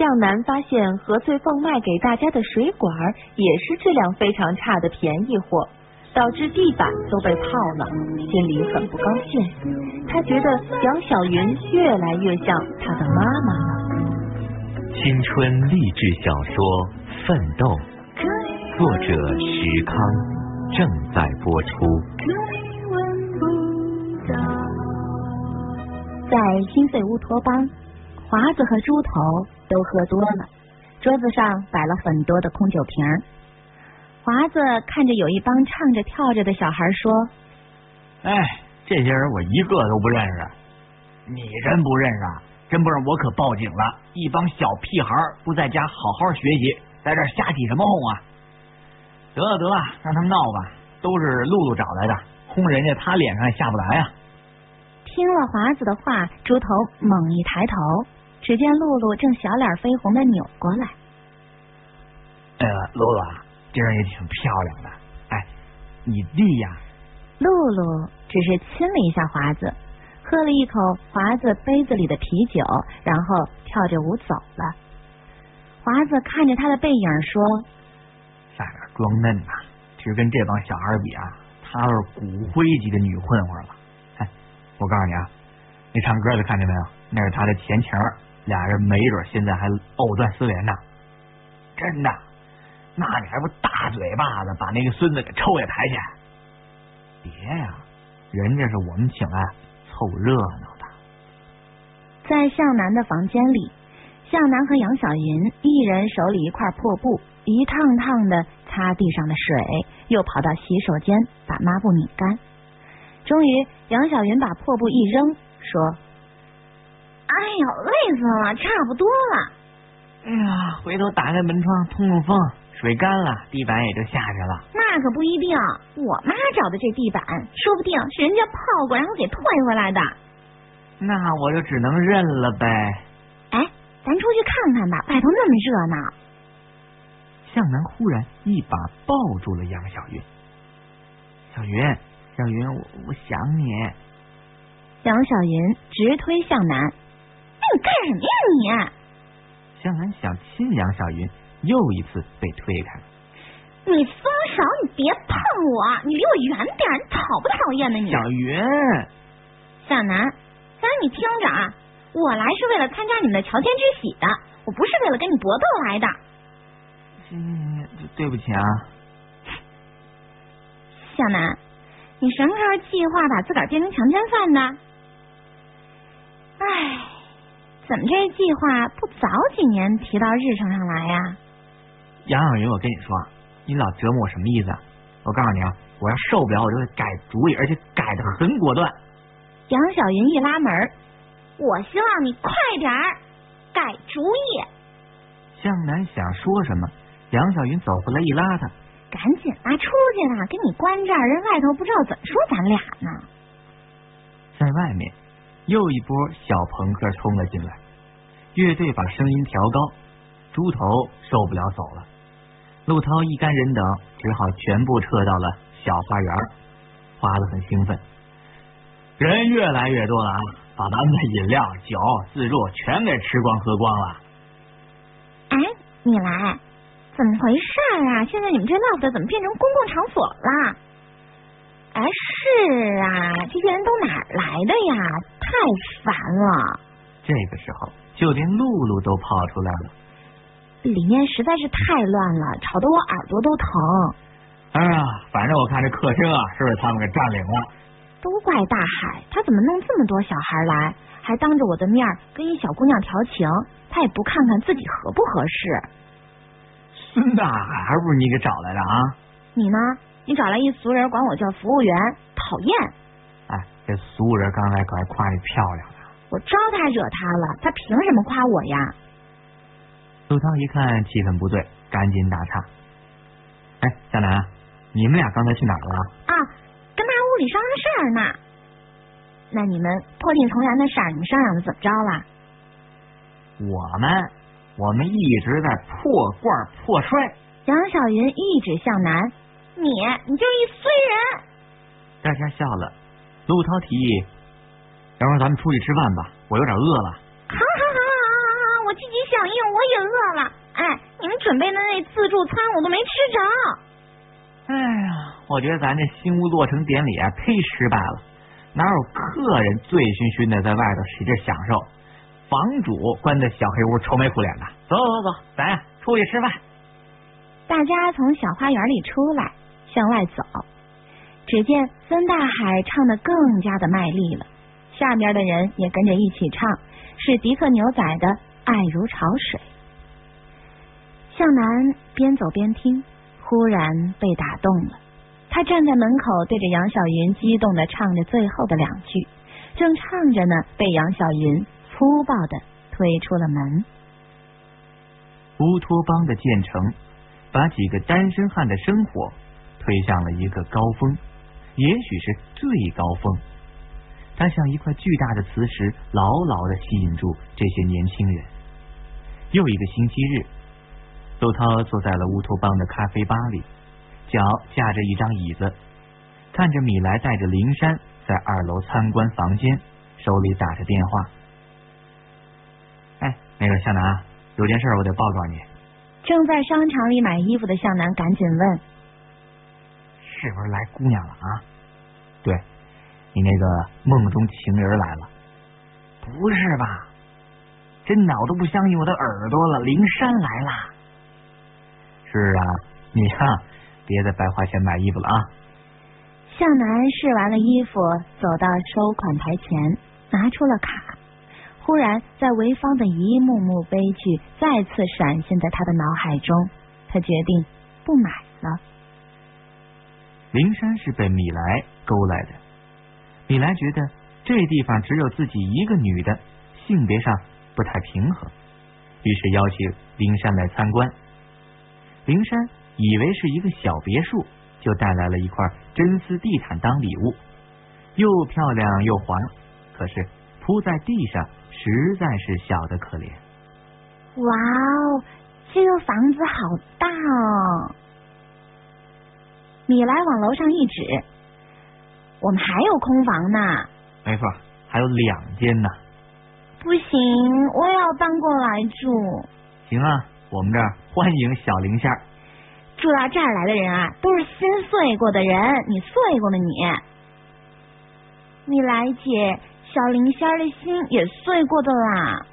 向南发现何翠凤卖给大家的水管也是质量非常差的便宜货，导致地板都被泡了，心里很不高兴。他觉得杨小云越来越像他的妈妈了。青春励志小说《奋斗》，作者石康，正在播出。在新废乌托邦，华子和猪头都喝多了，桌子上摆了很多的空酒瓶。华子看着有一帮唱着跳着的小孩说：“哎，这些人我一个都不认识。你真不认识？啊？真不认我可报警了！一帮小屁孩不在家好好学习，在这瞎起什么哄啊？得了得了，让他们闹吧，都是露露找来的，轰人家他脸上也下不来啊。”听了华子的话，猪头猛一抬头，只见露露正小脸绯红的扭过来。呃，露露啊，这人也挺漂亮的。哎，你弟呀？露露只是亲了一下华子，喝了一口华子杯子里的啤酒，然后跳着舞走了。华子看着他的背影说：“在那装嫩呐，其实跟这帮小孩比啊，她都是骨灰级的女混混了。”我告诉你啊，那唱歌的看见没有？那是他的前情，俩人没准现在还藕断丝连呢。真的？那你还不大嘴巴子把那个孙子给抽下台去？别呀，人家是我们请来凑热闹的。在向南的房间里，向南和杨小云一人手里一块破布，一趟趟的擦地上的水，又跑到洗手间把抹布拧干。终于，杨小云把破布一扔，说：“哎呀，累死了，差不多了。哎呀，回头打开门窗通通风，水干了，地板也就下去了。那可不一定，我妈找的这地板，说不定是人家泡过然后给退回来的。那我就只能认了呗。哎，咱出去看看吧，外头那么热闹。”向南忽然一把抱住了杨小云，小云。小云，我我想你。杨小云直推向南，你干什么呀你？向南想亲杨小云，又一次被推开了。你松手！你别碰我！你离我远点！你讨不讨厌呢？你小云，向南，咱你听着啊，我来是为了参加你们的乔迁之喜的，我不是为了跟你搏斗来的。行行行，对不起啊，向南。你什么时候计划把自个儿变成强奸犯的？唉，怎么这计划不早几年提到日程上来呀？杨小云，我跟你说，你老折磨我什么意思？我告诉你啊，我要受不了，我就会改主意，而且改的很果断。杨小云一拉门，我希望你快点儿改主意。向南想说什么，杨小云走过来一拉他。赶紧啊，出去了，给你关这儿，人外头不知道怎么说咱俩呢。在外面，又一波小朋克冲了进来，乐队把声音调高，猪头受不了走了，陆涛一干人等只好全部撤到了小花园。花子很兴奋，人越来越多了啊，把咱们的饮料、酒、自助全给吃光喝光了。哎，你来。怎么回事啊？现在你们这闹的怎么变成公共场所了？哎，是啊，这些人都哪来的呀？太烦了！这个时候，就连露露都跑出来了。里面实在是太乱了，吵得我耳朵都疼。哎呀，反正我看这客厅啊，是不是他们给占领了？都怪大海，他怎么弄这么多小孩来，还当着我的面跟一小姑娘调情，他也不看看自己合不合适。孙大海还不是你给找来的啊？你呢？你找来一俗人管我叫服务员，讨厌！哎，这俗人刚才可还夸你漂亮呢。我招他惹他了，他凭什么夸我呀？陆涛一看气氛不对，赶紧打岔。哎，小楠，你们俩刚才去哪儿了？啊，跟他屋里商量事儿呢。那你们破镜重圆的事儿，你们商量的怎么着了？我们。我们一直在破罐破摔。杨小云一指向南，你你就是一衰人。大家笑了。陆涛提议，要不然咱们出去吃饭吧，我有点饿了。好好好好好好，我我积极响应，我也饿了。哎，你们准备的那自助餐我都没吃着。哎呀，我觉得咱这新屋落成典礼啊，忒失败了。哪有客人醉醺醺的在外头使劲享受，房主关在小黑屋愁眉苦脸的。走走走，咱呀出去吃饭。大家从小花园里出来，向外走，只见孙大海唱的更加的卖力了，下面的人也跟着一起唱，是迪克牛仔的《爱如潮水》。向南边走边听，忽然被打动了。他站在门口，对着杨小云激动的唱着最后的两句，正唱着呢，被杨小云粗暴的推出了门。乌托邦的建成，把几个单身汉的生活推向了一个高峰，也许是最高峰。它像一块巨大的磁石，牢牢的吸引住这些年轻人。又一个星期日，窦涛坐在了乌托邦的咖啡吧里。脚架着一张椅子，看着米莱带着灵山在二楼参观房间，手里打着电话。哎，那个向南，有件事我得报告你。正在商场里买衣服的向南赶紧问：“是不是来姑娘了啊？”“对，你那个梦中情人来了。”“不是吧？真的，我都不相信我的耳朵了，灵山来了。”“是啊，你呀。”别再白花钱买衣服了啊！向南试完了衣服，走到收款台前，拿出了卡。忽然，在潍坊的一幕幕悲剧再次闪现在他的脑海中，他决定不买了。灵山是被米莱勾来的，米莱觉得这地方只有自己一个女的，性别上不太平衡，于是邀请灵山来参观。灵山。以为是一个小别墅，就带来了一块真丝地毯当礼物，又漂亮又滑，可是铺在地上实在是小的可怜。哇哦，这个房子好大哦！米莱往楼上一指，我们还有空房呢。没错，还有两间呢。不行，我也要搬过来住。行啊，我们这儿欢迎小灵仙。住到这儿来的人啊，都是心碎过的人。你碎过吗？你，米莱姐，小灵仙的心也碎过的啦。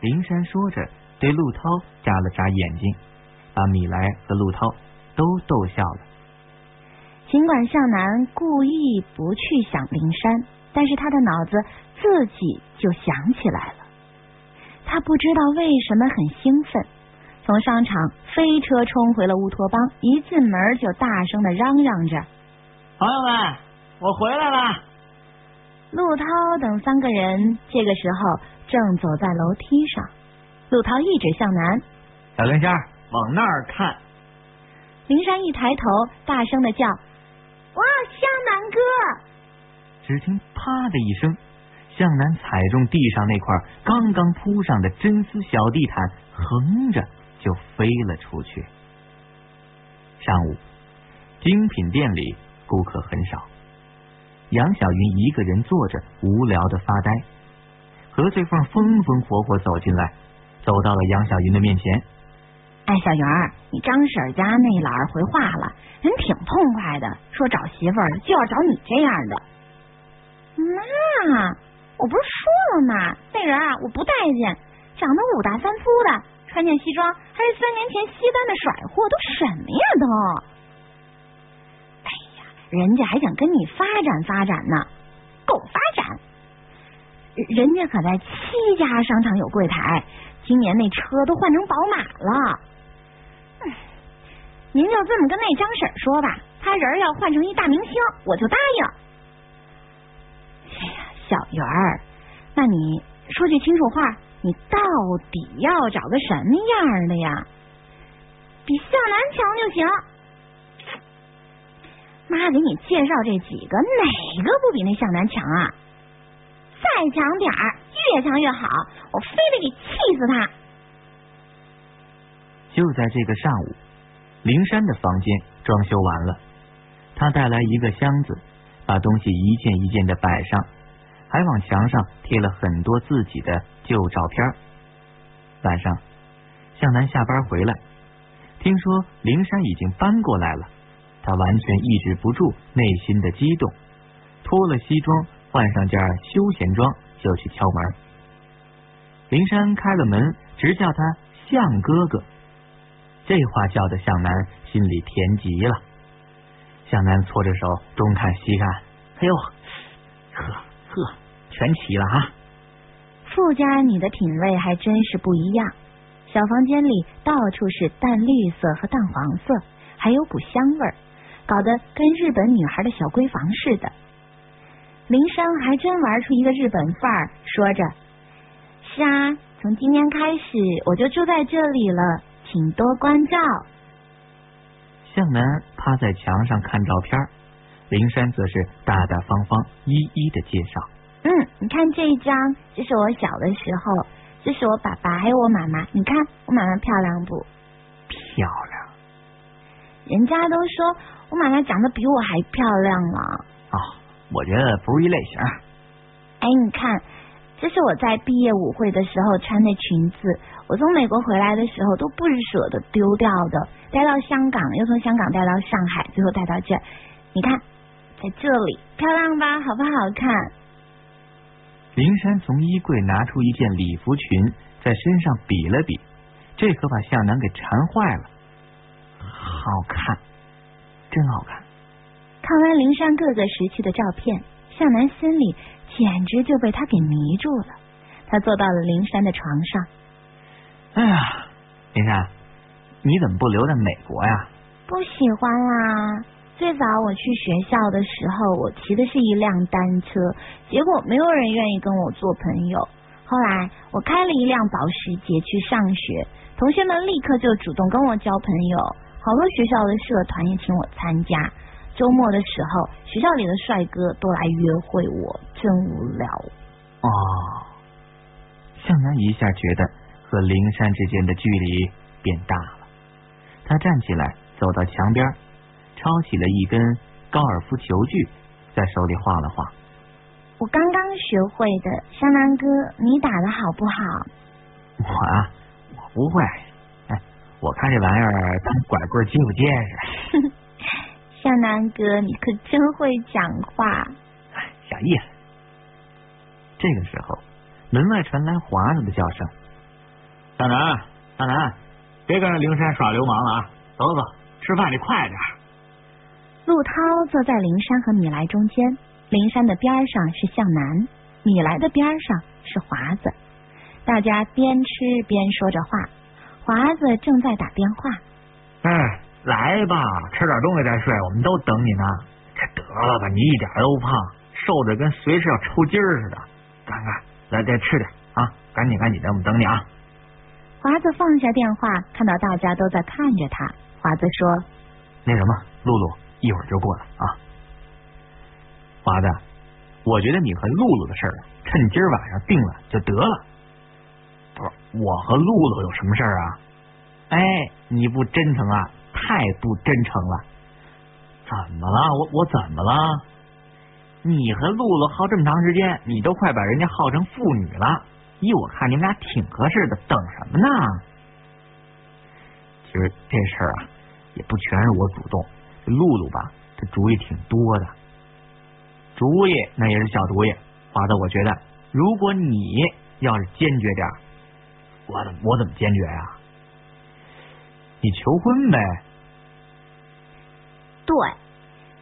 灵山说着，对陆涛眨了眨眼睛，把米莱和陆涛都逗笑了。尽管向南故意不去想灵山，但是他的脑子自己就想起来了。他不知道为什么很兴奋。从商场飞车冲回了乌托邦，一进门就大声的嚷嚷着：“朋友们，我回来了！”陆涛等三个人这个时候正走在楼梯上，陆涛一指向南：“小灵仙，往那儿看！”灵山一抬头，大声的叫：“哇，向南哥！”只听“啪”的一声，向南踩中地上那块刚刚铺上的真丝小地毯，横着。就飞了出去。上午，精品店里顾客很少，杨小云一个人坐着，无聊的发呆。何翠凤风风火火走进来，走到了杨小云的面前。哎，小圆儿，你张婶家那老儿回话了，人挺痛快的，说找媳妇儿就要找你这样的。妈，我不是说了吗？那人啊，我不待见，长得五大三粗的。穿件西装还是三年前西单的甩货，都什么呀都！哎呀，人家还想跟你发展发展呢，够发展！人家可在七家商场有柜台，今年那车都换成宝马了。您就这么跟那张婶说吧，他人要换成一大明星，我就答应。哎呀，小圆儿，那你说句清楚话。你到底要找个什么样的呀？比向南强就行。妈给你介绍这几个，哪个不比那向南强啊？再强点儿，越强越好，我非得给气死他！就在这个上午，灵山的房间装修完了，他带来一个箱子，把东西一件一件的摆上。还往墙上贴了很多自己的旧照片，晚上，向南下班回来，听说灵山已经搬过来了，他完全抑制不住内心的激动，脱了西装，换上件休闲装，就去敲门。灵山开了门，直叫他向哥哥，这话叫的向南心里甜极了。向南搓着手，东看西看，哎呦，呵呵，全齐了啊！富家女的品味还真是不一样。小房间里到处是淡绿色和淡黄色，还有股香味儿，搞得跟日本女孩的小闺房似的。林山还真玩出一个日本范儿，说着：“是啊，从今天开始我就住在这里了，请多关照。”向南趴在墙上看照片，灵山则是大大方方一一的介绍。嗯，你看这一张，这是我小的时候，这是我爸爸还有我妈妈。你看我妈妈漂亮不？漂亮。人家都说我妈妈长得比我还漂亮了。哦，我觉得不是一类型。哎，你看，这是我在毕业舞会的时候穿的裙子，我从美国回来的时候都不舍得丢掉的，带到香港，又从香港带到上海，最后带到这儿。你看，在这里漂亮吧？好不好看？林山从衣柜拿出一件礼服裙，在身上比了比，这可把向南给馋坏了。好看，真好看。看完灵山各个时期的照片，向南心里简直就被他给迷住了。他坐到了灵珊的床上。哎呀，灵珊，你怎么不留在美国呀？不喜欢啦。最早我去学校的时候，我骑的是一辆单车，结果没有人愿意跟我做朋友。后来我开了一辆保时捷去上学，同学们立刻就主动跟我交朋友，好多学校的社团也请我参加。周末的时候，学校里的帅哥都来约会我，真无聊。哦，向南一下觉得和灵山之间的距离变大了，他站起来走到墙边。抄起了一根高尔夫球具，在手里画了画。我刚刚学会的，向南哥，你打的好不好？我啊，我不会。哎，我看这玩意儿当拐棍结不结实？向南哥，你可真会讲话。小意思。这个时候，门外传来华子的叫声：“向南，向南，别跟着灵山耍流氓了啊！走走，吃饭得快点。”陆涛坐在灵山和米莱中间，灵山的边上是向南，米莱的边上是华子。大家边吃边说着话，华子正在打电话。哎，来吧，吃点东西再睡，我们都等你呢。这得了吧，你一点都不胖，瘦的跟随时要抽筋儿似的。赶快来，再吃点啊！赶紧赶紧的，我们等你啊。华子放下电话，看到大家都在看着他，华子说：“那什么，露露。”一会儿就过来啊，华子，我觉得你和露露的事儿，趁今儿晚上定了就得了。不是我和露露有什么事儿啊？哎，你不真诚啊，太不真诚了。怎么了？我我怎么了？你和露露耗这么长时间，你都快把人家耗成妇女了。依我看，你们俩挺合适的，等什么呢？其实这事儿啊，也不全是我主动。露露吧，这主意挺多的，主意那也是小主意。华子，我觉得如果你要是坚决点，我怎我怎么坚决呀？你求婚呗。对，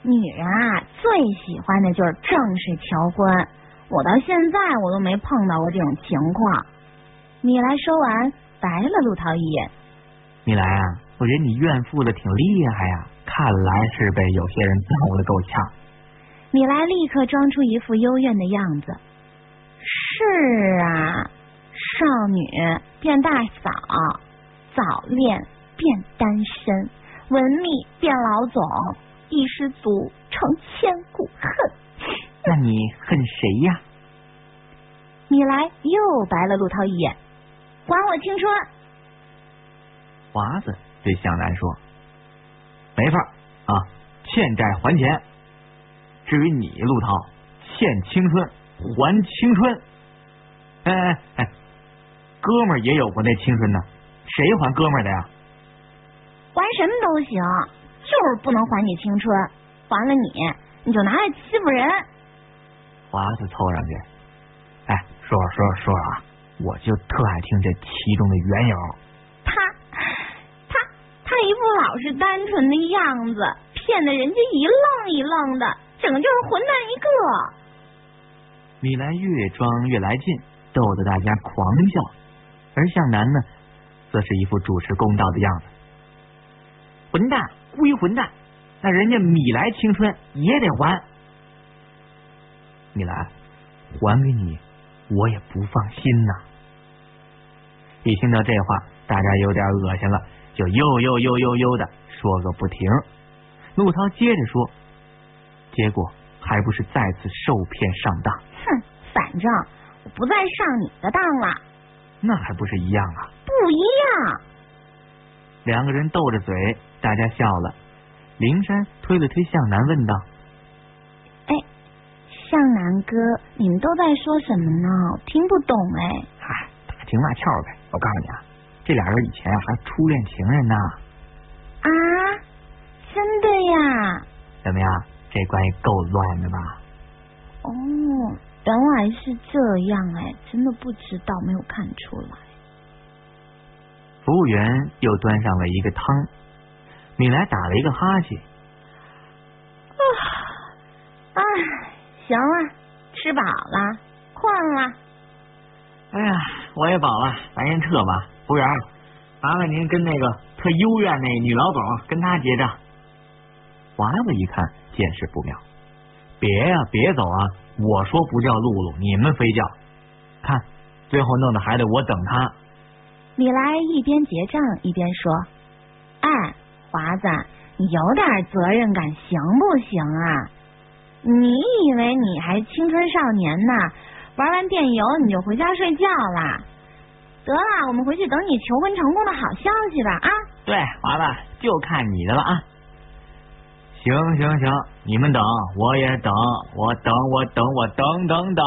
女人啊最喜欢的就是正式求婚。我到现在我都没碰到过这种情况。米莱说完，白了陆涛一眼。米莱啊，我觉得你怨妇的挺厉害呀。看来是被有些人逗得够呛。米莱立刻装出一副幽怨的样子。是啊，少女变大嫂，早恋变单身，文秘变老总，一失足成千古恨。那你恨谁呀？米莱又白了陆涛一眼。还我青春！华子对向南说。没法啊，欠债还钱。至于你陆涛，欠青春还青春。哎哎哎，哥们儿也有过那青春呢，谁还哥们的呀？还什么都行，就是不能还你青春，还了你，你就拿来欺负人。华子凑上去，哎，说说说说啊，我就特爱听这其中的缘由。他他他一副老实单纯的样子，骗得人家一愣一愣的，整个就是混蛋一个。米兰越装越来劲，逗得大家狂笑，而向南呢，则是一副主持公道的样子。混蛋归混蛋，那人家米莱青春也得还。米莱，还给你，我也不放心呐。一听到这话，大家有点恶心了，就又又又又又的说个不停。陆涛接着说，结果还不是再次受骗上当。哼，反正我不再上你的当了。那还不是一样啊？不一样。两个人斗着嘴，大家笑了。灵山推了推向南，问道：“哎，向南哥，你们都在说什么呢？我听不懂哎。嗨，打情骂俏呗。我告诉你啊，这俩人以前还初恋情人呢。啊，真的呀？怎么样？这关系够乱的吧？哦，原来是这样哎，真的不知道，没有看出来。服务员又端上了一个汤，米莱打了一个哈欠。啊，哎，行了，吃饱了，困了。哎呀，我也饱了，咱先撤吧。服务员，麻烦您跟那个特幽怨那女老总跟她结账。华子一看，见势不妙，别呀，别走啊！我说不叫露露，你们非叫，看最后弄得还得我等他。米莱一边结账一边说：“哎，华子，你有点责任感行不行啊？你以为你还青春少年呢？玩完电游你就回家睡觉啦？得了，我们回去等你求婚成功的好消息吧！啊，对，华子就看你的了啊！行行行，你们等，我也等，我等，我等，我等等等。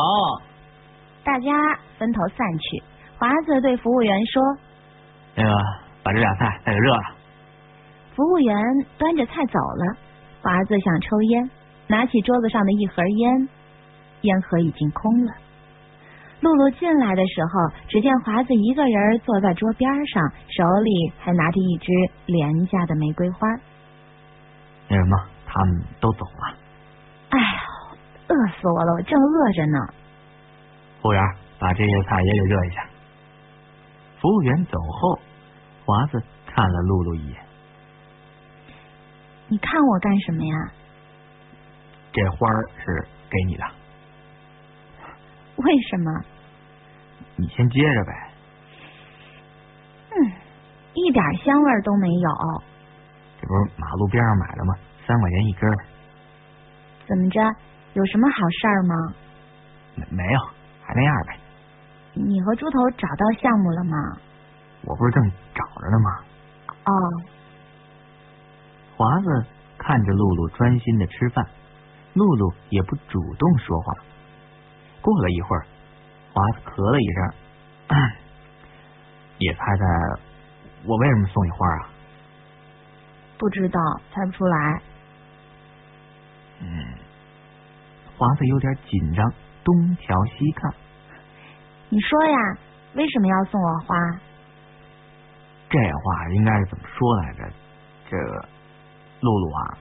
大家分头散去。”华子对服务员说：“那个，把这俩菜再给热了。”服务员端着菜走了。华子想抽烟，拿起桌子上的一盒烟，烟盒已经空了。露露进来的时候，只见华子一个人坐在桌边上，手里还拿着一支廉价的玫瑰花。那什么，他们都走了。哎呀，饿死我了！我正饿着呢。服务员，把这些菜也给热一下。服务员走后，华子看了露露一眼。你看我干什么呀？这花是给你的。为什么？你先接着呗。嗯，一点香味都没有。这不是马路边上买的吗？三块钱一根。怎么着？有什么好事儿吗？没没有，还那样呗。你和猪头找到项目了吗？我不是正找着呢吗？哦。华子看着露露专心的吃饭，露露也不主动说话。过了一会儿，华子咳了一声，也猜猜我为什么送你花啊？不知道，猜不出来。嗯，华子有点紧张，东瞧西看。你说呀，为什么要送我花？这话应该是怎么说来着？这个露露啊，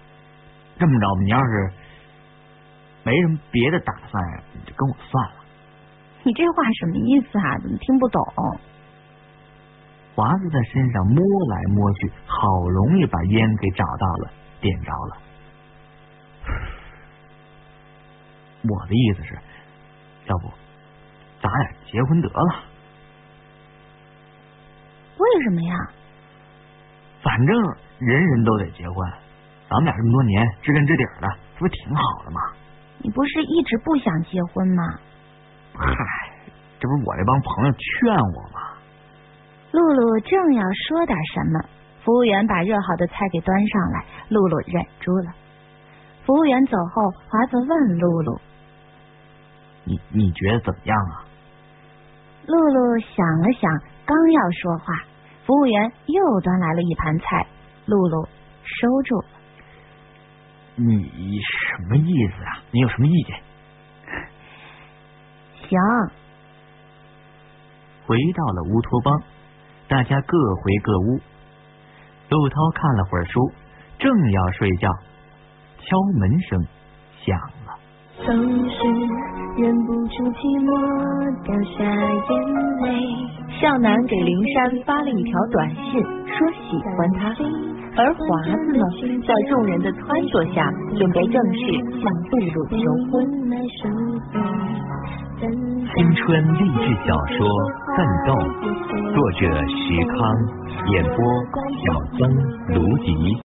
这么着吧，你要是没什么别的打算，你就跟我算了。你这话什么意思啊？怎么听不懂？华子在身上摸来摸去，好容易把烟给找到了，点着了。我的意思是，要不咱俩结婚得了？为什么呀？反正人人都得结婚，咱们俩这么多年知根知底的，这不挺好的吗？你不是一直不想结婚吗？嗨，这不是我这帮朋友劝我吗？露露正要说点什么，服务员把热好的菜给端上来，露露忍住了。服务员走后，华子问露露：“你你觉得怎么样啊？”露露想了想，刚要说话，服务员又端来了一盘菜，露露收住了。你什么意思啊？你有什么意见？行。回到了乌托邦，大家各回各屋。陆涛看了会儿书，正要睡觉，敲门声响了。总是忍不住寂寞，掉下眼泪。向南给灵珊发了一条短信，说喜欢他，而华子呢，在众人的撺掇下，准备正式向杜鲁求婚。青春励志小说《奋斗》，作者石康，演播小曾、卢迪。